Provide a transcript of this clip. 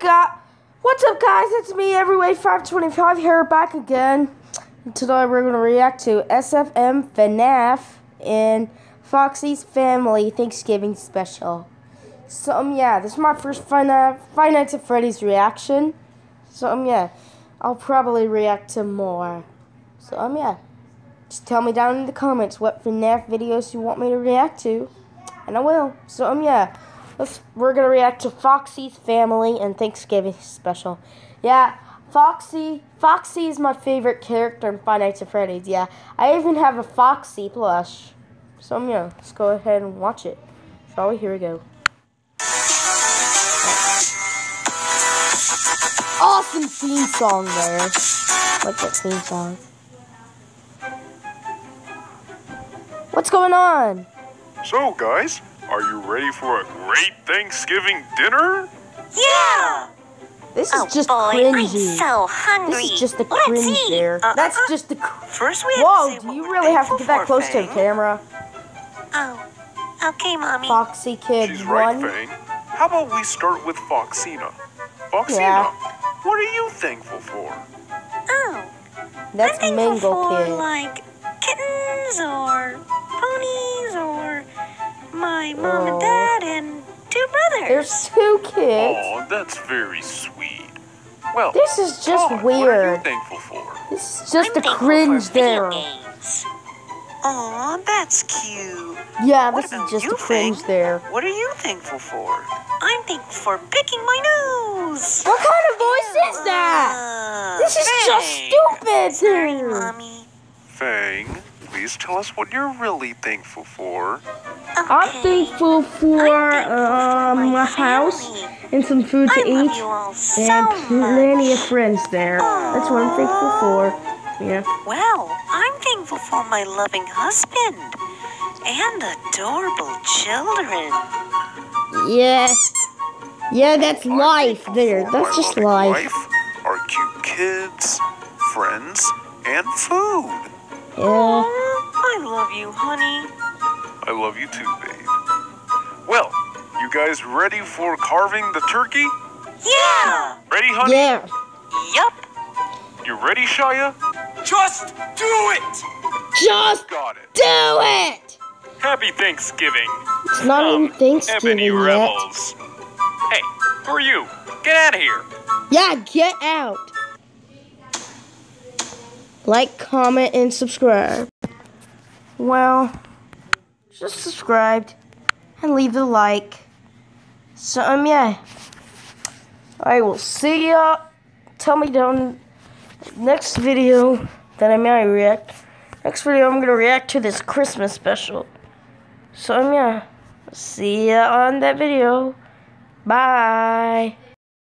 got what's up guys? It's me, EveryWaif 525 here back again. Today we're gonna react to SFM FNAF and Foxy's Family Thanksgiving special. So um yeah, this is my first Five Nights at Freddy's reaction. So um yeah, I'll probably react to more. So um yeah. Just tell me down in the comments what FNAF videos you want me to react to. And I will. So um yeah. Let's, we're gonna react to Foxy's family and Thanksgiving special. Yeah, Foxy. Foxy is my favorite character in Five Nights at Freddy's. Yeah, I even have a Foxy plush. So yeah, let's go ahead and watch it. Shall we? Here we go. Awesome theme song there. Like that theme song. What's going on? So, guys, are you ready for a great Thanksgiving dinner? Yeah! This is oh just boy, cringy. I'm so hungry. This is just the Let's cringe eat. there. Uh, That's uh, just the. First we have Whoa! to say Do what you we're really have to get that for, close to the camera? Oh, okay, mommy. Foxy Kid She's right, one. Fang. How about we start with Foxina? Foxina, Yeah. what are you thankful for? Oh, That's I'm thankful Mango for Kid. like kittens or my mom and dad and two brothers. There's two kids. Oh, that's very sweet. Well, This is just Todd, What are you thankful for? This is just I'm the cringe for there. games. Aw, that's cute. Yeah, What this is just you, the cringe Fang? there. What are you thankful for? I'm thankful for picking my nose. What kind of voice is that? Uh, This is just stupid. Sorry, mommy. Fang, please tell us what you're really thankful for. I'm Okay. thankful for I'm thankful for um, my a house family. and some food to I eat you all so and plenty of friends there. That's what I'm thankful for. Yeah. Well, I'm thankful for my loving husband and adorable children. Yeah. Yeah, that's I'm life there. That's my just loving life. wife, our cute kids, friends, and food. Yeah. Aw, I love you, honey. I love you too, babe. Well, you guys ready for carving the turkey? Yeah. Ready, honey? Yeah. Yup. You ready, Shia? Just do it! Just Got it. do it! Happy Thanksgiving. It's not Um, even Thanksgiving Ebony yet. Rebels. Hey, who are you? Get out of here. Yeah, get out. Like, comment, and subscribe. Well, just subscribed and leave a like. So, um, yeah. I will see ya. Tell me down next video that I may react. Next video, I'm gonna react to this Christmas special. So, um, yeah. See ya on that video. Bye.